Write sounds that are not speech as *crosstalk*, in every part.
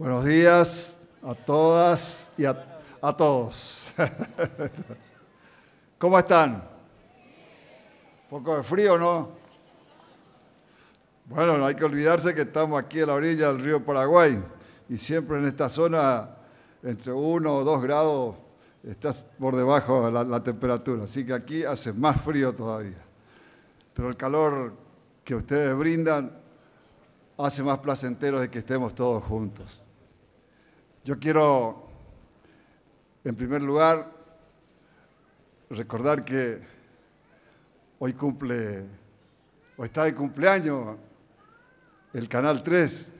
Buenos días a todas y a, todos. *laughs* ¿Cómo están? ¿Un poco de frío, no? Bueno, no hay que olvidarse que estamos aquí a la orilla del río Paraguay y siempre en esta zona entre 1 o 2 grados está por debajo la, la temperatura, así que aquí hace más frío todavía. Pero el calor que ustedes brindan hace más placentero de que estemos todos juntos. Yo quiero, en primer lugar, recordar que hoy cumple, hoy está de cumpleaños el Canal 3.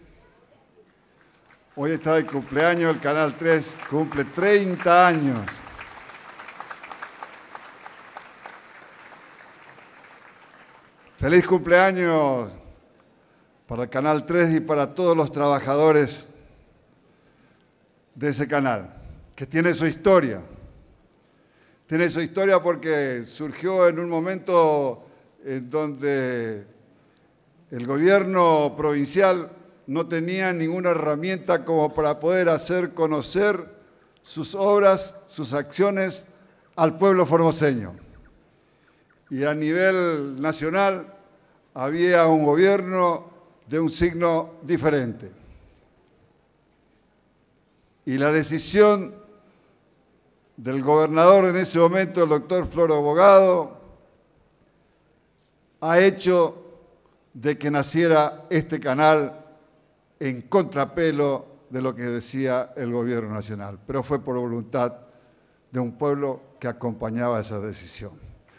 Hoy está de cumpleaños el Canal 3, cumple 30 años. Feliz cumpleaños para el Canal 3 y para todos los trabajadores de ese canal, que tiene su historia. Tiene su historia porque surgió en un momento en donde el gobierno provincial no tenía ninguna herramienta como para poder hacer conocer sus obras, sus acciones al pueblo formoseño. Y a nivel nacional había un gobierno de un signo diferente. Y la decisión del gobernador en ese momento, el doctor Floro Abogado, ha hecho de que naciera este canal en contrapelo de lo que decía el gobierno nacional, pero fue por voluntad de un pueblo que acompañaba esa decisión.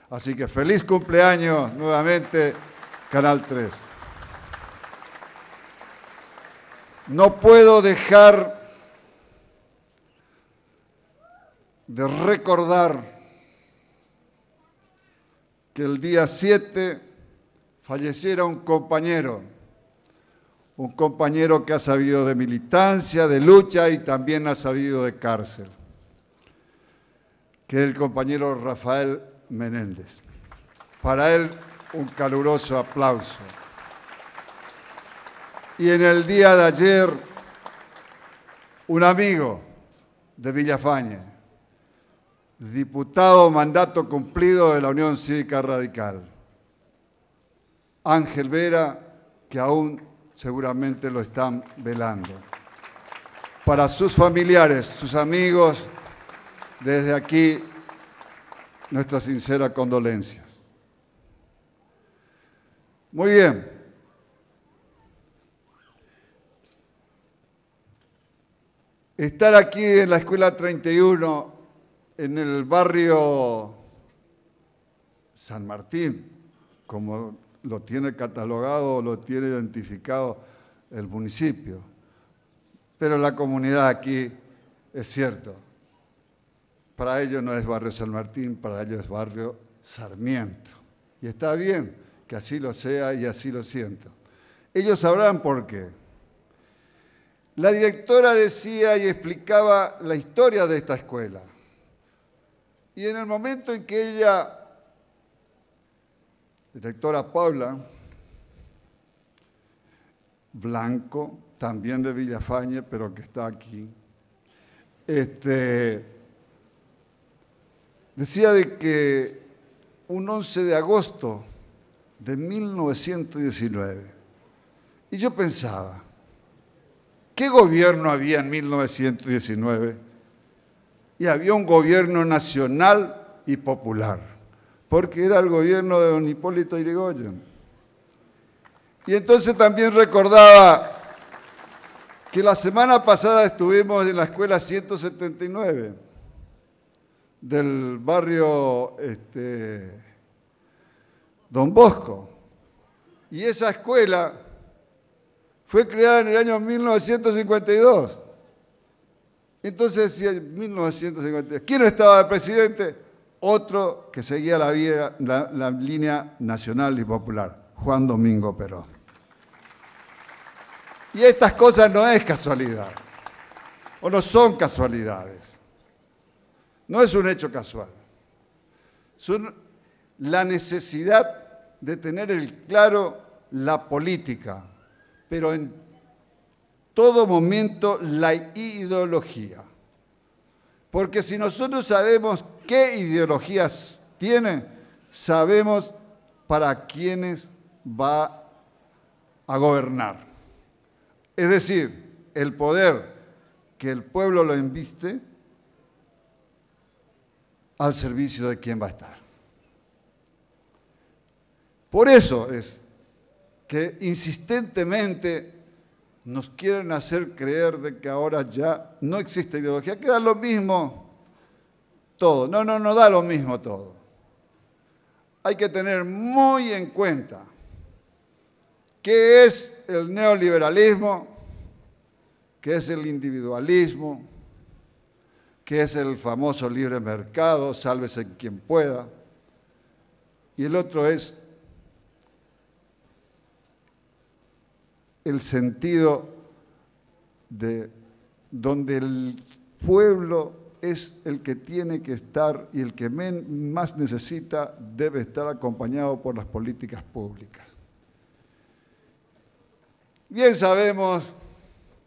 Así que feliz cumpleaños nuevamente, Canal 3. No puedo dejar de recordar que el día 7 falleciera un compañero, un compañero que ha sabido de militancia, de lucha y también ha sabido de cárcel, que es el compañero Rafael Menéndez. Para él, un caluroso aplauso. Y en el día de ayer, un amigo de Villafañe, diputado mandato cumplido de la Unión Cívica Radical. Ángel Vera, que aún seguramente lo están velando. Para sus familiares, sus amigos, desde aquí nuestras sinceras condolencias. Muy bien. Estar aquí en la Escuela 31 en el barrio San Martín, como lo tiene catalogado, lo tiene identificado el municipio. Pero la comunidad aquí es cierto. Para ellos no es barrio San Martín, para ellos es barrio Sarmiento. Y está bien que así lo sea y así lo siento. Ellos sabrán por qué. La directora decía y explicaba la historia de esta escuela. Y en el momento en que ella, directora Paula, Blanco, también de Villafañe, pero que está aquí, este, decía de que un 11 de agosto de 1919, y yo pensaba, ¿qué gobierno había en 1919? Y había un gobierno nacional y popular, porque era el gobierno de don Hipólito Yrigoyen. Y entonces también recordaba que la semana pasada estuvimos en la escuela 179 del barrio este, Don Bosco. Y esa escuela fue creada en el año 1952. Entonces decía, en 1952, ¿quién estaba de presidente? Otro que seguía la, la, línea nacional y popular, Juan Domingo Perón. Y estas cosas no es casualidad, o no son casualidades. No es un hecho casual. Son la necesidad de tener el claro la política, pero en todo momento la ideología. Porque si nosotros sabemos qué ideologías tiene, sabemos para quiénes va a gobernar. Es decir, el poder que el pueblo lo inviste al servicio de quién va a estar. Por eso es que insistentemente nos quieren hacer creer de que ahora ya no existe ideología, que da lo mismo todo. No, no, no da lo mismo todo. Hay que tener muy en cuenta qué es el neoliberalismo, qué es el individualismo, qué es el famoso libre mercado, sálvese quien pueda. Y el otro es el sentido de donde el pueblo es el que tiene que estar y el que más necesita debe estar acompañado por las políticas públicas. Bien sabemos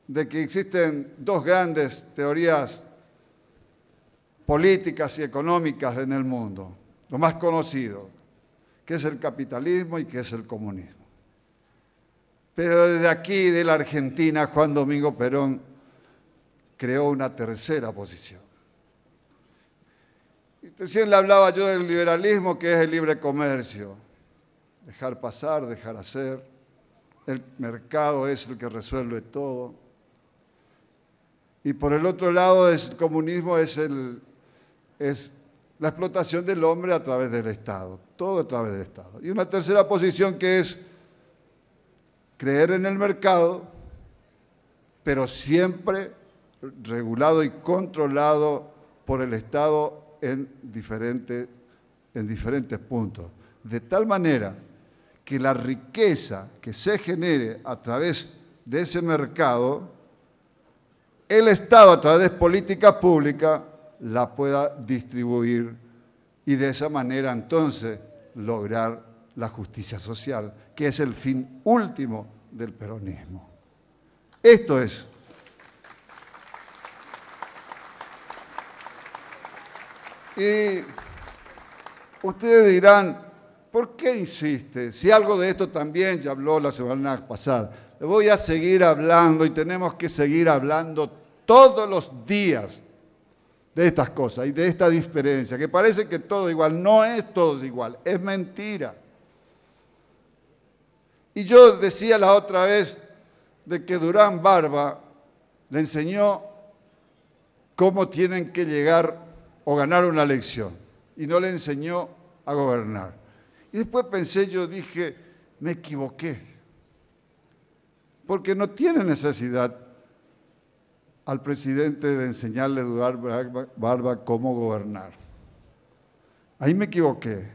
de que existen dos grandes teorías políticas y económicas en el mundo, lo más conocido, que es el capitalismo y que es el comunismo. Pero desde aquí, de la Argentina, Juan Domingo Perón creó una tercera posición. Y recién le hablaba yo del liberalismo, que es el libre comercio. Dejar pasar, dejar hacer. El mercado es el que resuelve todo. Y por el otro lado, el comunismo es, es la explotación del hombre a través del Estado. Todo a través del Estado. Y una tercera posición que es creer en el mercado, pero siempre regulado y controlado por el Estado en diferentes, en diferentes puntos. De tal manera que la riqueza que se genere a través de ese mercado, el Estado a través de políticas públicas la pueda distribuir y de esa manera entonces lograr la justicia social que es el fin último del peronismo. Esto es. Y ustedes dirán, ¿por qué insiste? Si algo de esto también ya habló la semana pasada. Le voy a seguir hablando y tenemos que seguir hablando todos los días de estas cosas y de esta diferencia, que parece que todo igual, no es todo igual, es mentira. Y yo decía la otra vez de que Durán Barba le enseñó cómo tienen que llegar o ganar una elección y no le enseñó a gobernar. Y después pensé, yo dije, me equivoqué, porque no tiene necesidad al presidente de enseñarle a Durán Barba cómo gobernar. Ahí me equivoqué,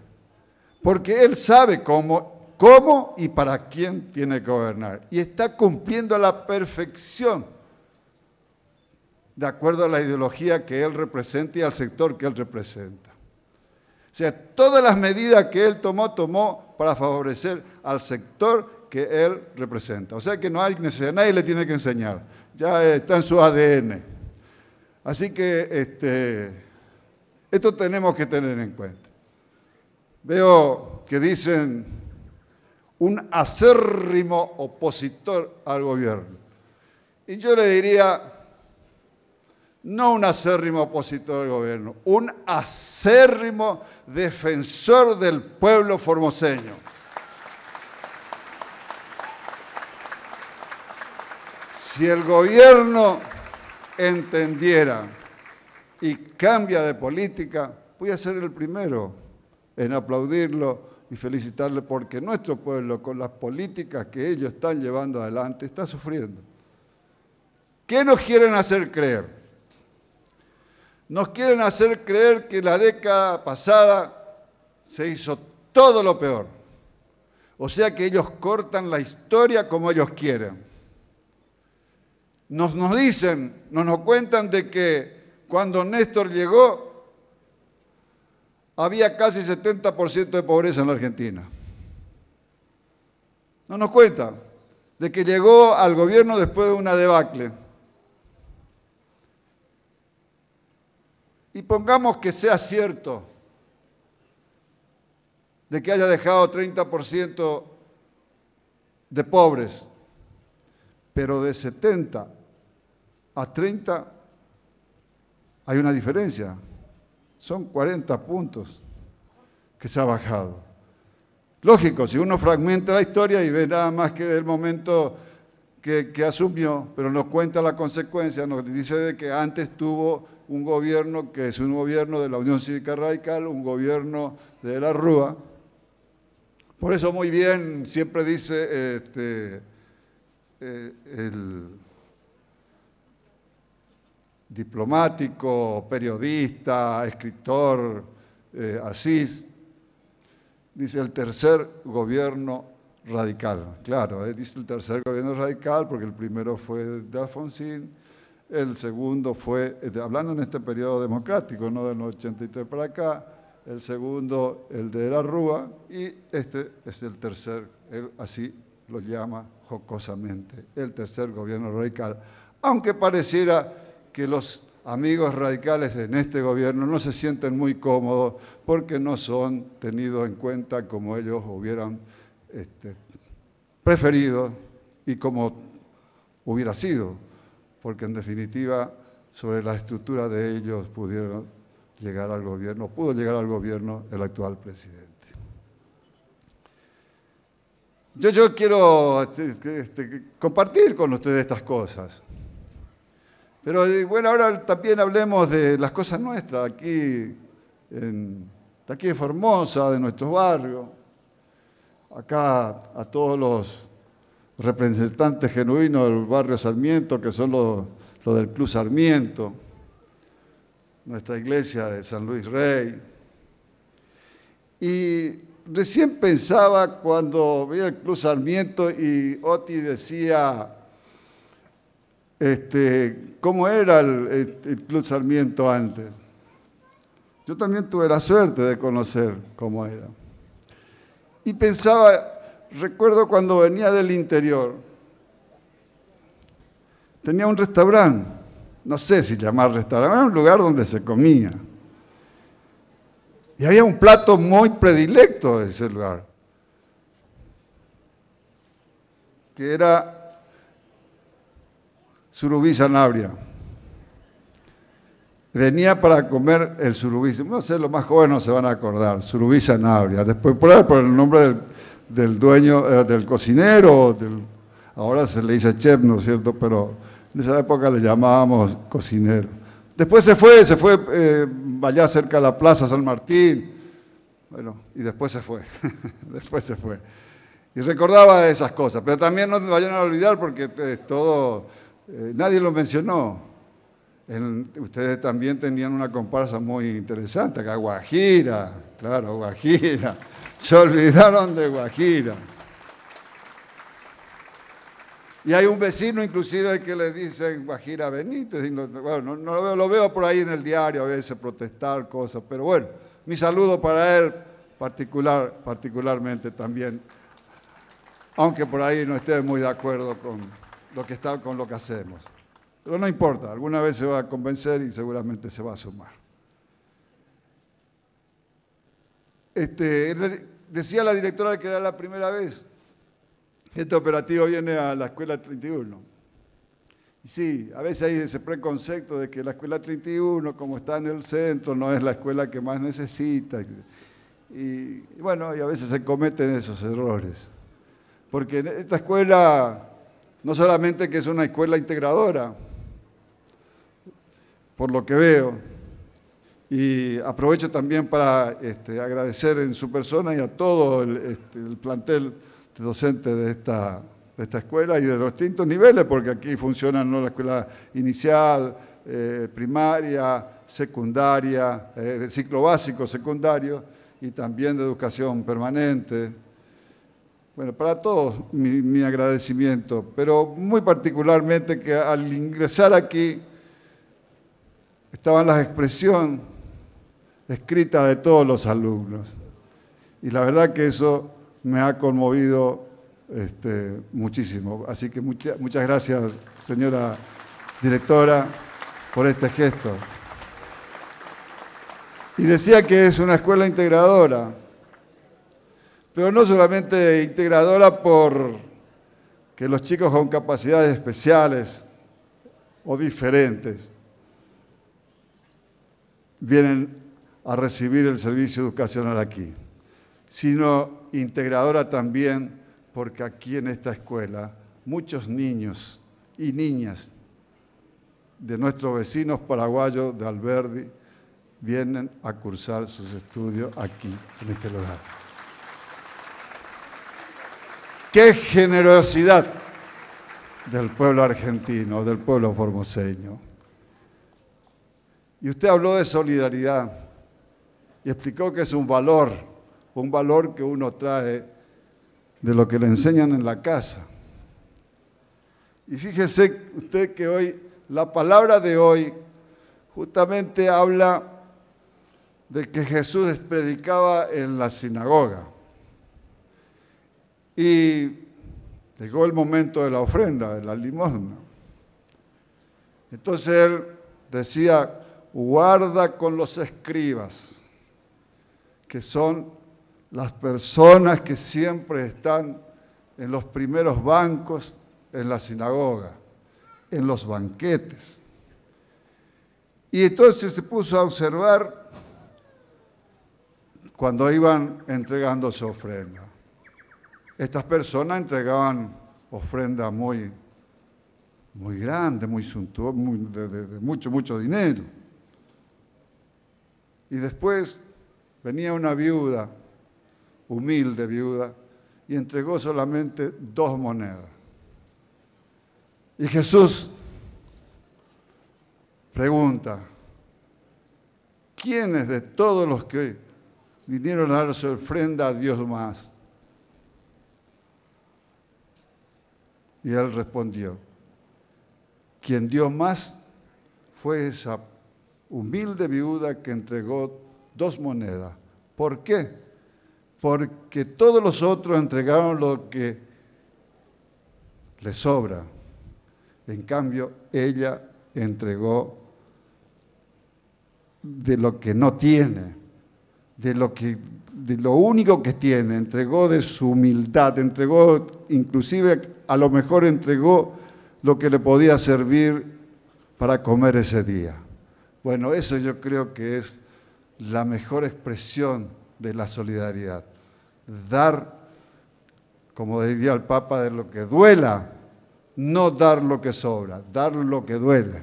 porque él sabe cómo cómo y para quién tiene que gobernar. Y está cumpliendo a la perfección, de acuerdo a la ideología que él representa y al sector que él representa. O sea, todas las medidas que él tomó, tomó para favorecer al sector que él representa. O sea que no hay nadie le tiene que enseñar, ya está en su ADN. Así que este, esto tenemos que tener en cuenta. Veo que dicen un acérrimo opositor al gobierno. Y yo le diría, no un acérrimo opositor al gobierno, un acérrimo defensor del pueblo formoseño. Si el gobierno entendiera y cambia de política, voy a ser el primero en aplaudirlo y felicitarle porque nuestro pueblo, con las políticas que ellos están llevando adelante, está sufriendo. ¿Qué nos quieren hacer creer? Nos quieren hacer creer que la década pasada se hizo todo lo peor. O sea que ellos cortan la historia como ellos quieren. Nos, nos dicen, nos, nos cuentan de que cuando Néstor llegó, había casi 70% de pobreza en la Argentina. No nos cuenta. de que llegó al gobierno después de una debacle. Y pongamos que sea cierto de que haya dejado 30% de pobres, pero de 70 a 30 hay una diferencia. Son 40 puntos que se ha bajado. Lógico, si uno fragmenta la historia y ve nada más que el momento que, asumió, pero nos cuenta la consecuencia, nos dice de que antes tuvo un gobierno que es un gobierno de la Unión Cívica Radical, un gobierno de la Rúa. Por eso muy bien siempre dice este, eh, el diplomático, periodista, escritor, eh, Asís, dice el tercer gobierno radical. Claro, eh, dice el tercer gobierno radical porque el primero fue de Alfonsín, el segundo fue, eh, hablando en este periodo democrático, no del 83 para acá, el segundo el de la Rúa y este es el tercer, él así lo llama jocosamente, el tercer gobierno radical, aunque pareciera que los amigos radicales en este gobierno no se sienten muy cómodos porque no son tenidos en cuenta como ellos hubieran este, preferido y como hubiera sido, porque en definitiva sobre la estructura de ellos pudieron llegar al gobierno, pudo llegar al gobierno el actual presidente. Yo, yo quiero este, este, compartir con ustedes estas cosas. Pero bueno, ahora también hablemos de las cosas nuestras, aquí en, en Formosa, de nuestros barrios. Acá a todos los representantes genuinos del barrio Sarmiento, que son los, los del Club Sarmiento, nuestra iglesia de San Luis Rey. Y recién pensaba cuando vi el Club Sarmiento y Oti decía, este, cómo era el, Club Sarmiento antes. Yo también tuve la suerte de conocer cómo era. Y pensaba, recuerdo cuando venía del interior, tenía un restaurante, no sé si llamar restaurante, era un lugar donde se comía. Y había un plato muy predilecto de ese lugar, que era surubí Sanabria. Venía para comer el surubí. No sé, los más jóvenes no se van a acordar. Surubí Sanabria. Después, por, por el nombre del, dueño, eh, del cocinero, ahora se le dice chef, ¿no es cierto? Pero en esa época le llamábamos cocinero. Después se fue, se fue eh, allá cerca de la Plaza San Martín. Bueno, y después se fue. *laughs* después se fue. Y recordaba esas cosas. Pero también no vayan a olvidar porque eh, todo eh, nadie lo mencionó. ustedes también tenían una comparsa muy interesante acá, Guajira, claro, Guajira. *laughs* Se olvidaron de Guajira. Y hay un vecino inclusive que le dicen Guajira Benítez. bueno, no, lo, veo, lo, veo, por ahí en el diario a veces protestar cosas, pero bueno, mi saludo para él particular, particularmente también, aunque por ahí no esté muy de acuerdo con, lo que está con lo que hacemos. Pero no importa, alguna vez se va a convencer y seguramente se va a sumar. Este, decía la directora que era la primera vez que este operativo viene a la escuela 31. Y sí, a veces hay ese preconcepto de que la escuela 31, como está en el centro, no es la escuela que más necesita. y bueno, y a veces se cometen esos errores. Porque esta escuela no solamente que es una escuela integradora, por lo que veo, y aprovecho también para este, agradecer en su persona y a todo el, este, plantel de esta, de esta escuela y de los distintos niveles, porque aquí funcionan ¿no? la escuela inicial, eh, primaria, secundaria, eh, ciclo básico, secundario y también de educación permanente. Bueno, para todos mi, agradecimiento, pero muy particularmente que al ingresar aquí estaban las expresiones escritas de todos los alumnos. Y la verdad que eso me ha conmovido este, muchísimo. Así que muchas gracias, señora directora, por este gesto. Y decía que es una escuela integradora, pero no solamente integradora por que los chicos con capacidades especiales o diferentes vienen a recibir el servicio educacional aquí, sino integradora también porque aquí en esta escuela muchos niños y niñas de nuestros vecinos paraguayos de Alberdi vienen a cursar sus estudios aquí, en este lugar. ¡Qué generosidad del pueblo argentino, del pueblo formoseño! Y usted habló de solidaridad y explicó que es un valor, un valor que uno trae de lo que le enseñan en la casa. Y fíjese usted que hoy, la palabra de hoy justamente habla de que Jesús predicaba en la sinagoga. Y llegó el momento de la ofrenda, de la limosna. Entonces él decía, guarda con los escribas, que son las personas que siempre están en los primeros bancos en la sinagoga, en los banquetes. Y entonces se puso a observar cuando iban entregando su ofrenda. Estas personas entregaban ofrenda muy, muy grande, muy suntuosa, de mucho, mucho dinero. Y después venía una viuda humilde viuda, y entregó solamente dos monedas. Y Jesús pregunta, ¿quiénes de todos los que vinieron a dar su ofrenda a Dios más? Y él respondió, quien dio más fue esa humilde viuda que entregó dos monedas. ¿Por qué? porque todos los otros entregaron lo que les sobra. En cambio, ella entregó de lo que no tiene, de lo, que, de lo único que tiene, entregó de su humildad, entregó, inclusive a lo mejor entregó lo que le podía servir para comer ese día. Bueno, eso yo creo que es la mejor expresión de la solidaridad. Dar, como diría el Papa, de lo que duela, no dar lo que sobra, dar lo que duele.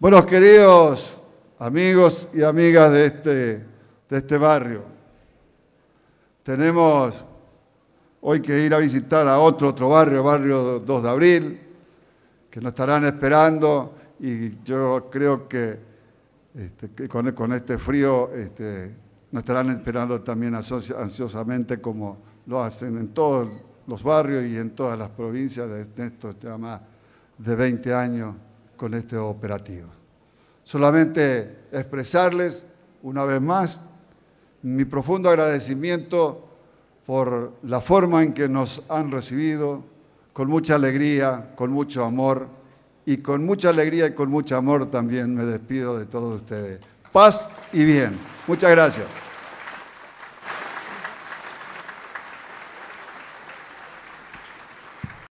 Bueno, queridos amigos y amigas de este, de este barrio, tenemos hoy que ir a visitar a otro, otro barrio, barrio 2 de abril, que nos estarán esperando y yo creo que, este, con, este frío este, nos estarán esperando también ansiosamente como lo hacen en todos los barrios y en todas las provincias de estos ya de 20 años con este operativo. Solamente expresarles una vez más mi profundo agradecimiento por la forma en que nos han recibido, con mucha alegría, con mucho amor y con mucha alegría y con mucho amor también me despido de todos ustedes. Paz y bien. Muchas gracias.